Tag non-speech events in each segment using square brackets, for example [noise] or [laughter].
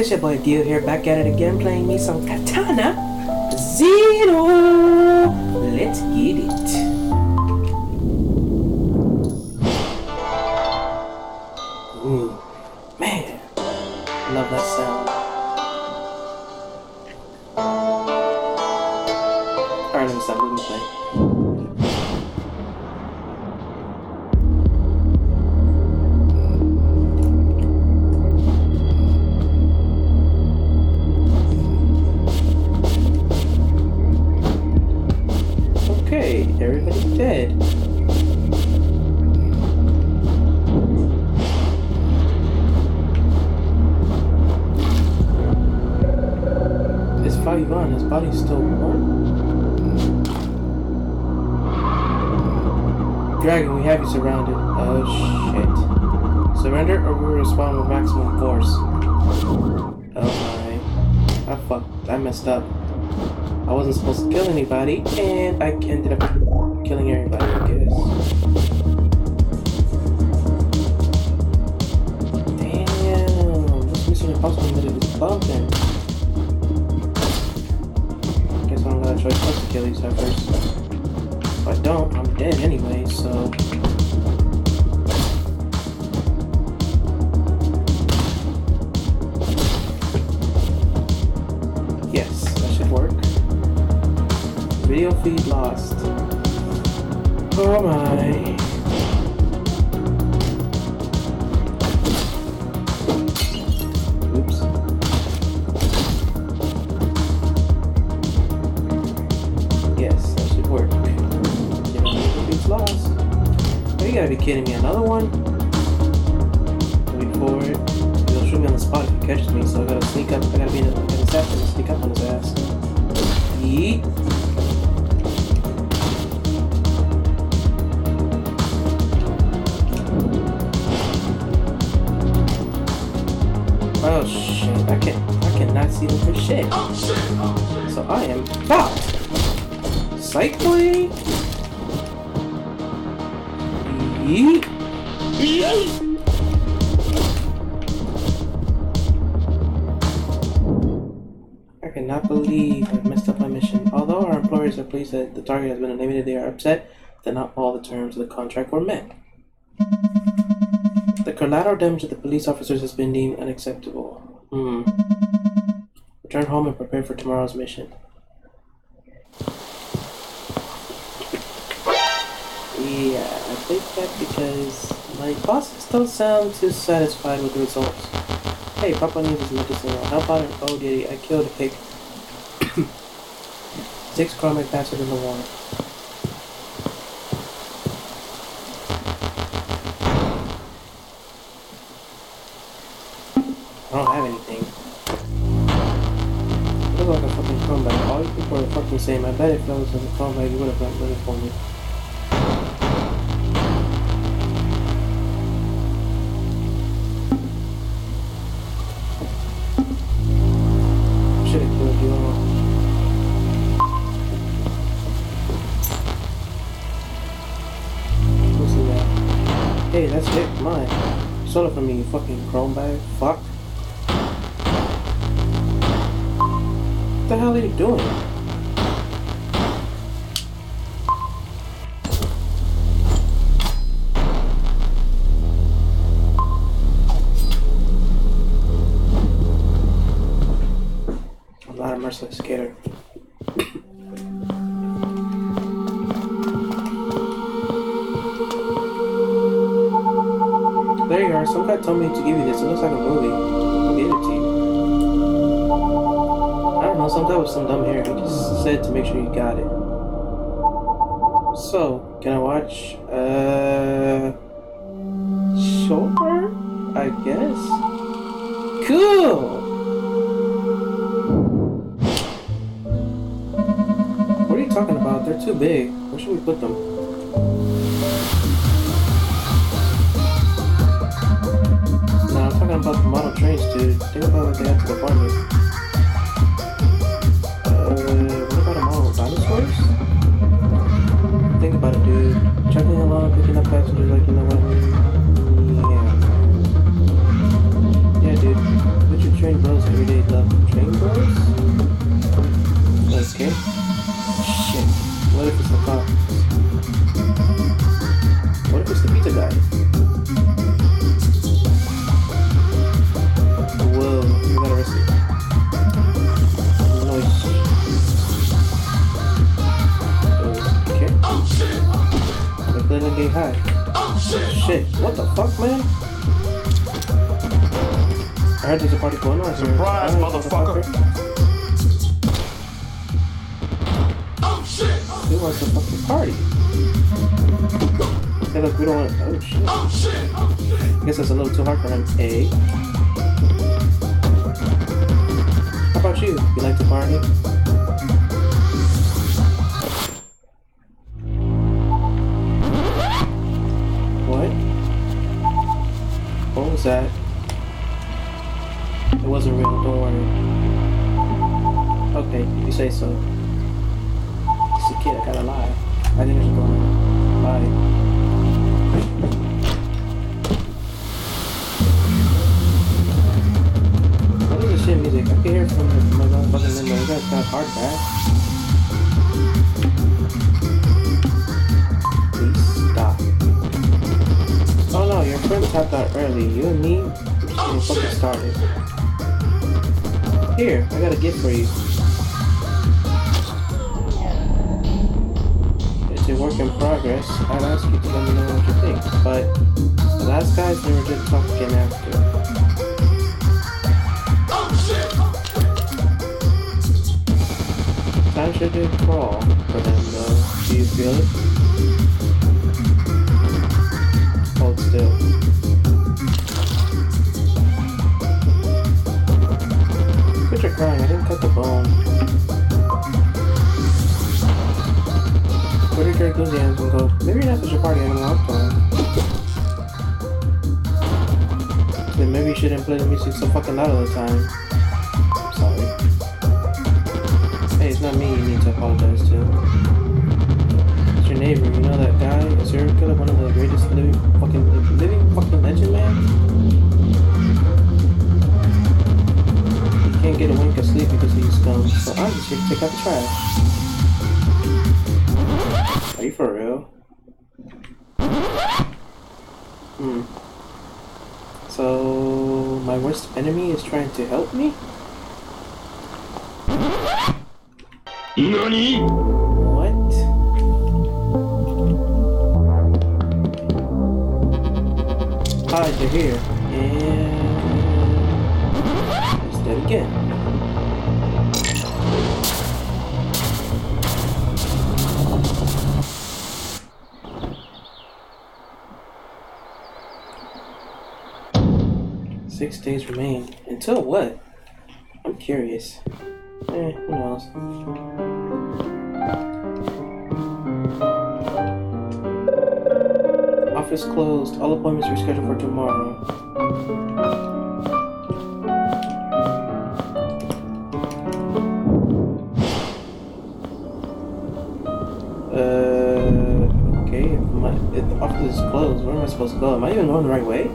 it's your boy Dio here, back at it again, playing me some Katana everybody's dead. It's Ivan, his body's still warm. Dragon, we have you surrounded. Oh shit. Surrender or we respond with maximum force. Oh my. I fucked. I messed up. I wasn't supposed to kill anybody, and I ended up killing everybody, I guess. Damn, this mission impossible it was bumping. Guess I don't got a choice but to kill these suckers. If I don't, I'm dead anyway, so. Video feed lost. Oh my. Oops. Yes, that should work. Video feed's lost. You gotta be kidding me. Another one? Wait for it. He'll shoot me on the spot if he catches me, so I gotta sneak up. I gotta be in a, an assassin and sneak up on his ass. Yeet. See shit. So I am fucked. Psych boy. Yeet. I cannot believe I've messed up my mission. Although our employers are pleased that the target has been eliminated, they are upset that not all the terms of the contract were met. The collateral damage to the police officers has been deemed unacceptable. Hmm. Return home and prepare for tomorrow's mission. Yeah, I think that because my bosses don't sound too satisfied with the results. Hey, Papa needs his medicine. I'll help out. and- Oh, did I killed a pig. [coughs] Six karmic bastard in the water. Fucking same. I bet if that was in the bag, you would have got money for me. Hey, that's it. Mine. Stole it for me, you fucking chrome bag. Fuck. What the hell are you doing? So, can I watch? Uh, sure. I guess. Cool. What are you talking about? They're too big. Where should we put them? No, I'm talking about the model trains, dude. Think about what they have to Checking a picking up passengers, like, you know what? Yeah. Yeah, dude. But your train blows every day, love. Train blows? Okay. Shit. What if it's a cop? Get high. Shit, what the fuck, man? I heard there's a party going on here. Surprise, motherfucker. Oh, shit. He wants to fucking party. Hey, look, we don't want. Oh shit. I guess that's a little too hard for him. A. How about you? You like to party? So. It's a kid. I gotta lie. I think it's going. Bye. What is this shit music? I can hear from my motherfucking memory. You guys got hard back. Please stop. Oh no, your friend tapped out early. You and me, getting fucking started. Here, I got a gift for you. It's a work in progress. I'd ask you to let me know what you think, but the last guys never did talk again after. Time sure did crawl for them though. Do you feel it? Hold still. Quit your crying, I didn't cut the bone. Where did your enthusiasm go? Maybe you're not such a party animal all. Then maybe you shouldn't play the music so fucking loud all the time. I'm sorry. Hey, it's not me you need to apologize to. It's your neighbor, you know that guy, a serial killer, one of the greatest living fucking living fucking legend man? He can't get a wink of sleep because he's scum, so I'm just here to take out the trash. Hmm. So my worst enemy is trying to help me? NANI? What? Hi, you're here. And it's dead again. Six days remain. Until what? I'm curious. Eh, who knows? Office closed. All appointments rescheduled for tomorrow. Uh, okay. If, my, if the office is closed, where am I supposed to go? Am I even going the right way?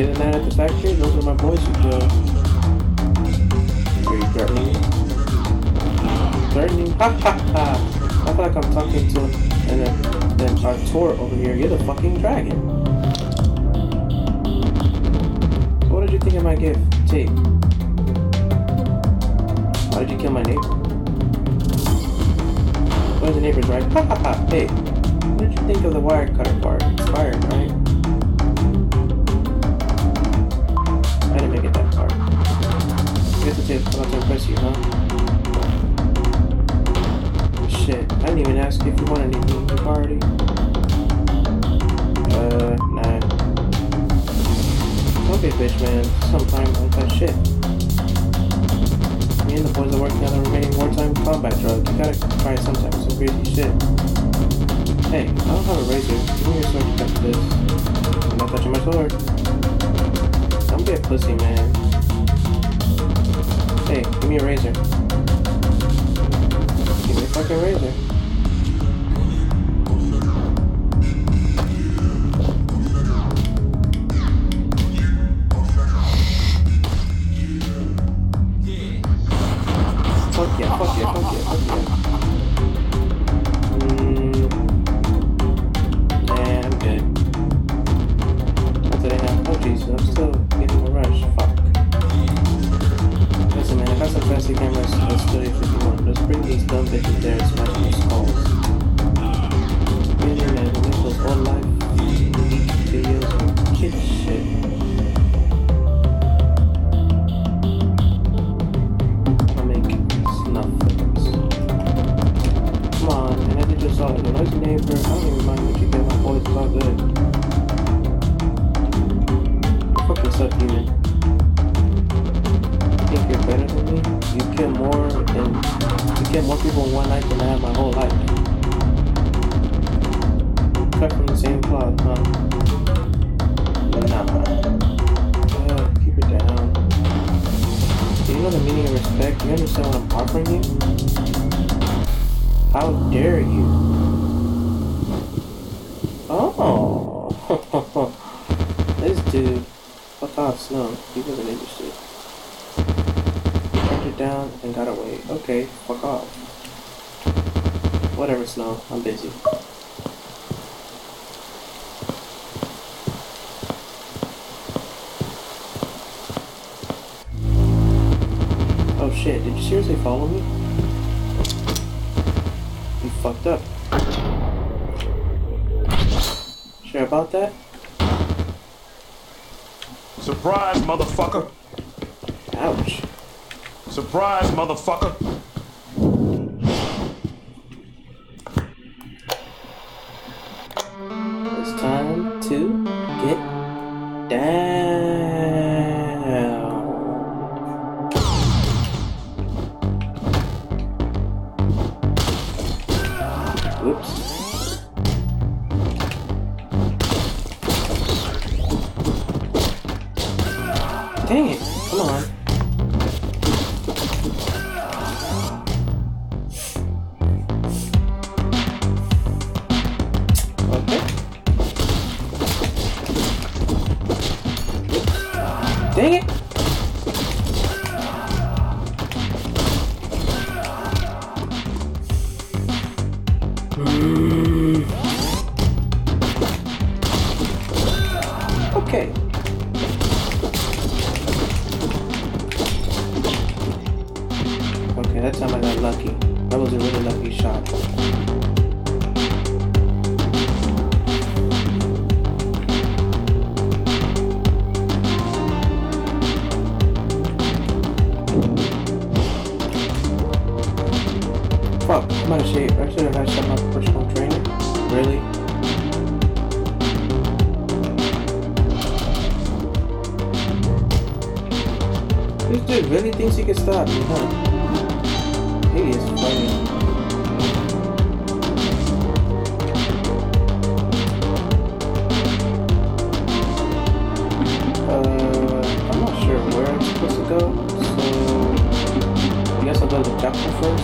The other night at the factory, those were my boys who drove. Are you threatening me? Threatening? Ha ha ha! I feel like I'm talking to and then, then Artur over here. You're the fucking dragon. So what did you think of my gift? Tape. Why did you kill my neighbor? One of the neighbors, right? Ha ha ha! Hey, what did you think of the wire cutter part? Inspired, right? Tape's about to impress you, huh? Shit, I didn't even ask if you want anything to party. Uh, nah. Okay, bitch, man. Sometime uncut shit. Me and the boys are working on the remaining wartime combat drug. You gotta try sometime. Some crazy shit. Hey, I don't have a razor. Give me your sword to cut this. I'm not touching my sword. Don't be a pussy, man. Hey, give me a razor. Give me a fucking razor. And I just saw it. Neighbor, I don't even mind what you get, my boys, it's all good. Fucking suck, human. Think you're better than me? You kill more than you kill more people in one night than I have my whole life. Cut from the same cloth, huh? Nah. Keep it down. Do you know the meaning of respect? Do you understand what I'm offering you? How dare you? Oh, [laughs] this dude, fuck off, Snow. He wasn't interested. Turned it down and got away. Okay, fuck off. Whatever, Snow. I'm busy. Oh shit, did you seriously follow me? You fucked up. Sure about that? Surprise, motherfucker. Ouch. Surprise, motherfucker. Uh, I'm not sure where I'm supposed to go, so I guess I'll go to the chapel first,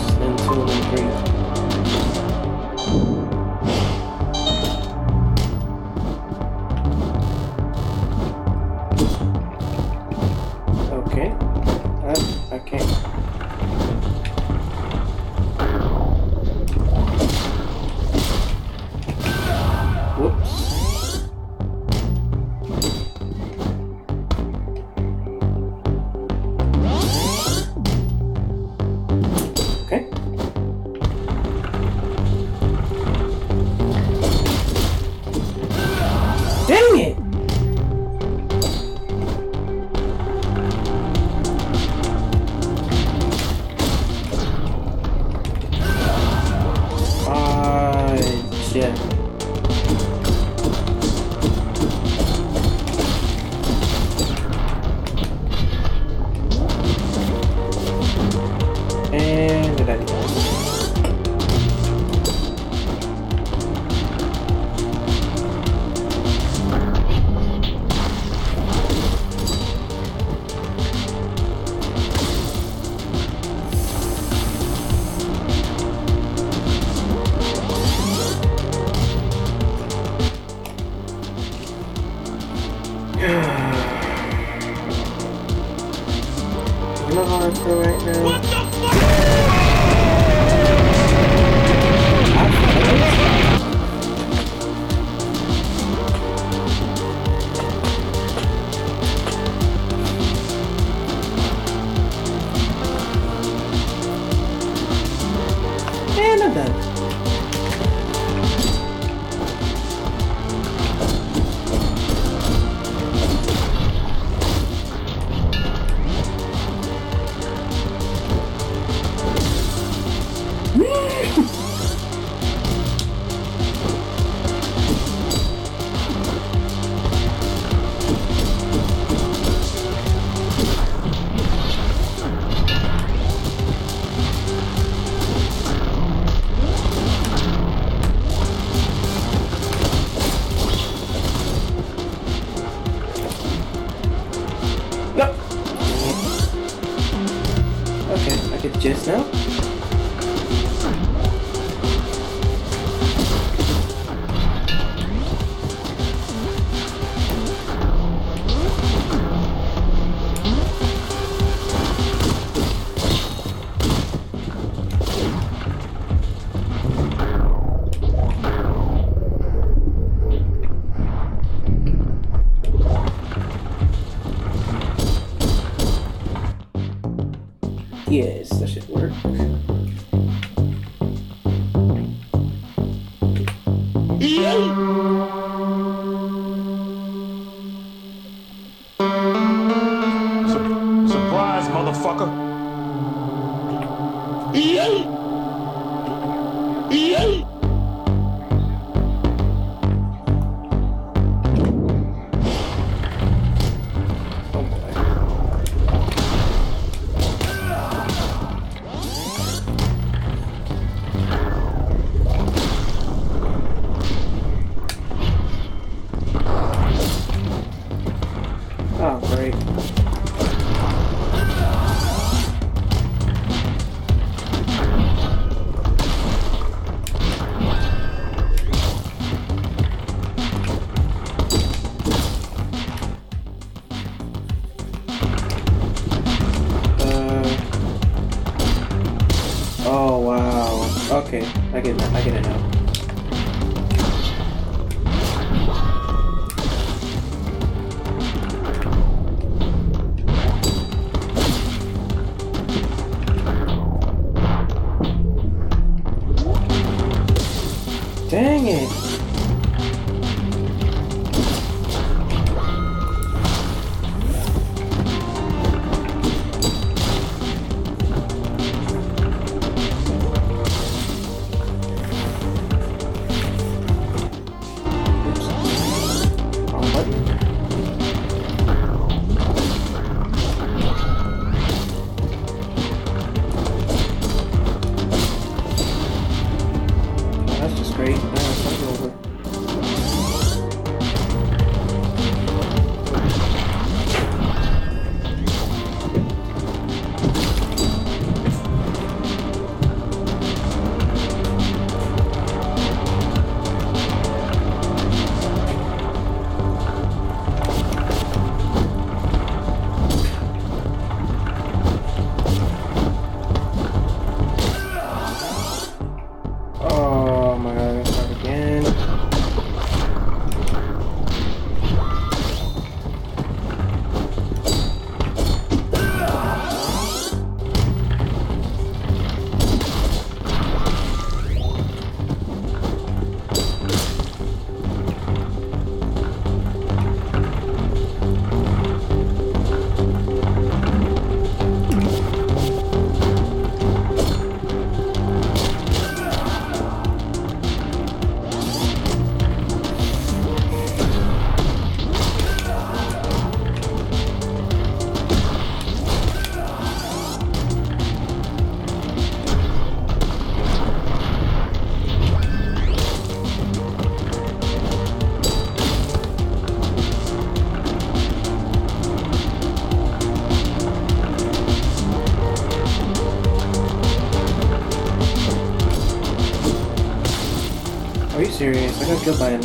Yes, that should work.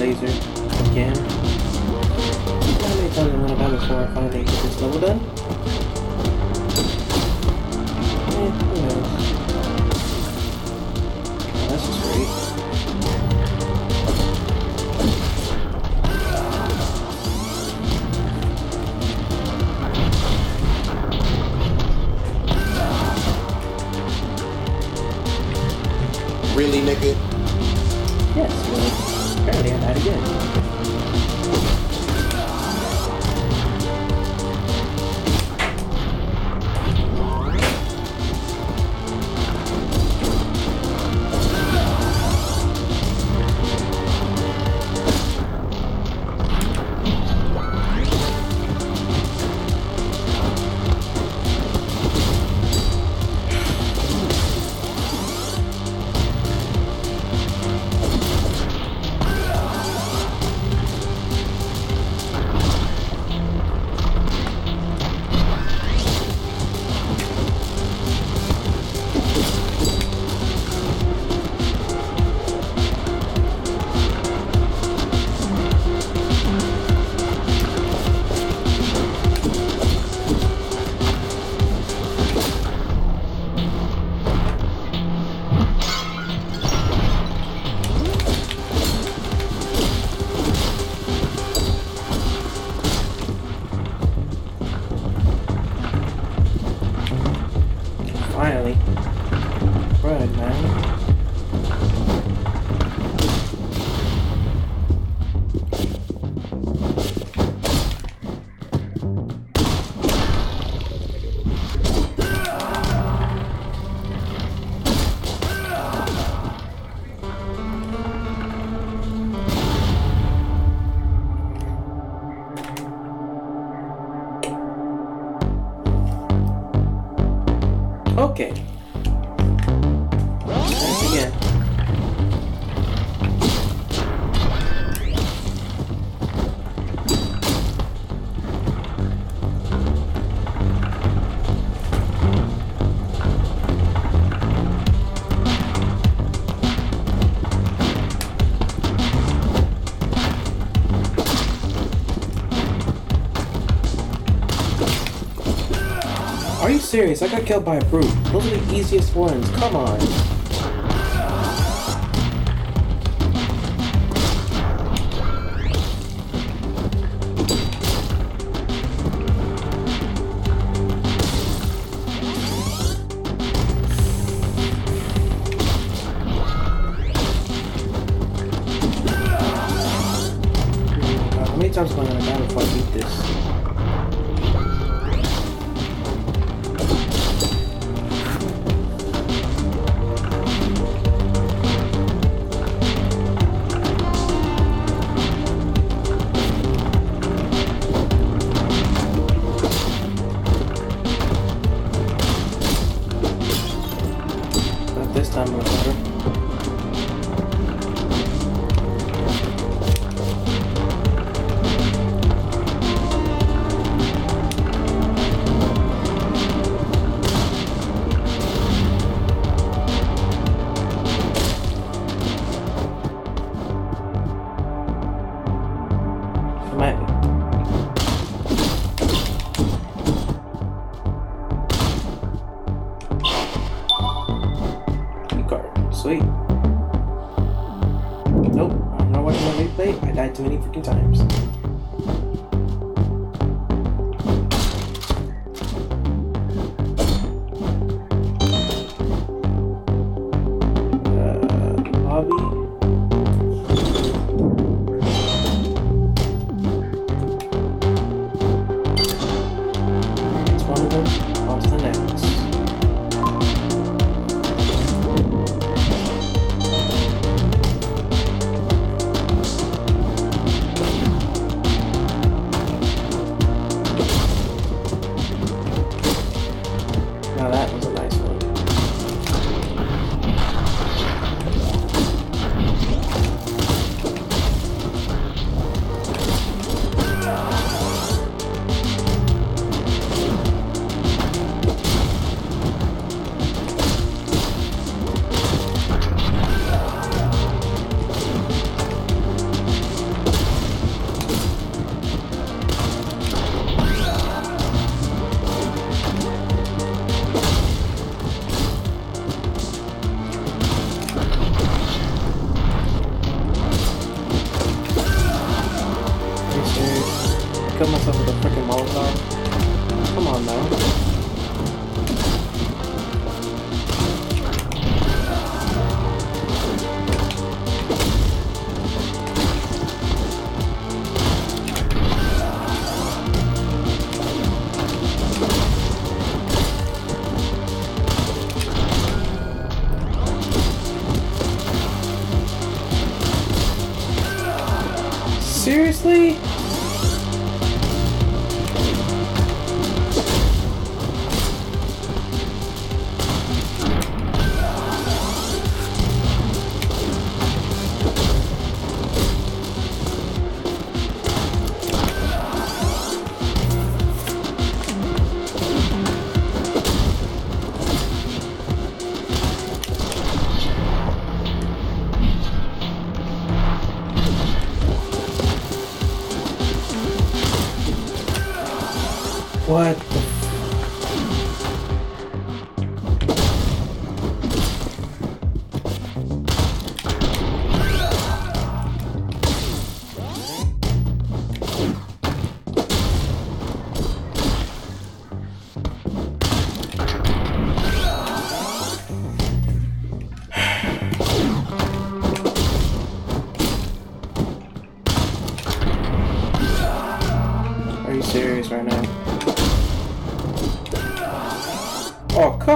Laser. Again? How many times I went about before I finally get this level done? great. Really, nigga? Serious? I got killed by a brute. Those are the easiest ones. Come on.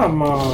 Oh,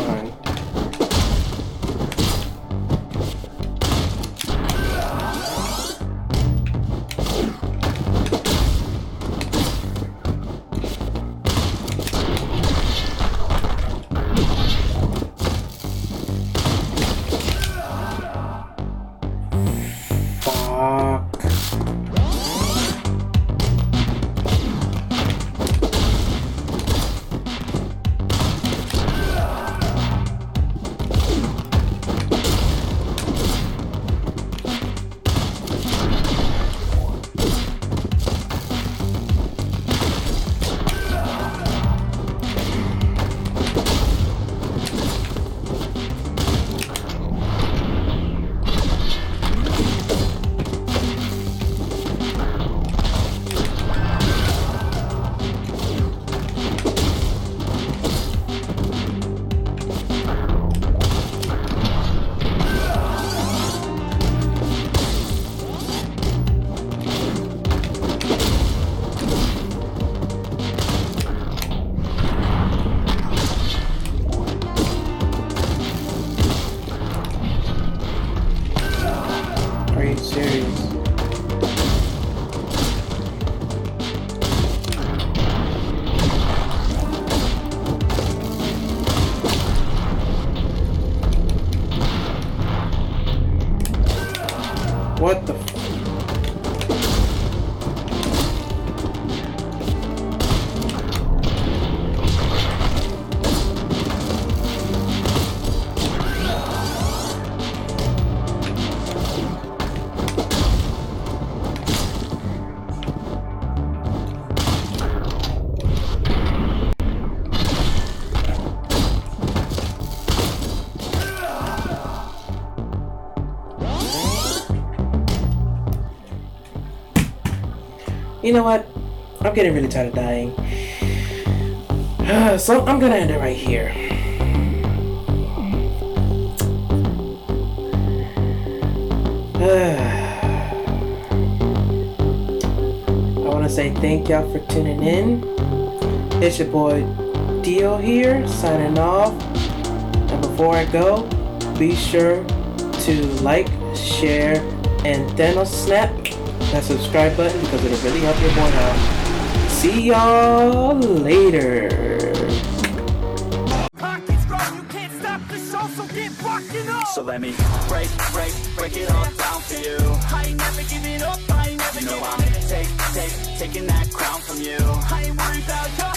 You know what? I'm getting really tired of dying. [sighs] so I'm gonna end it right here. [sighs] I want to say thank y'all for tuning in. It's your boy Dio here, signing off. And before I go, be sure to like, share, and then a snap that subscribe button because it'll really help your boy out. See y'all later. So let me break, break, break it all down for you. I ain't never giving up, I ain't never You know take, take, taking that crown from you. I ain't worried about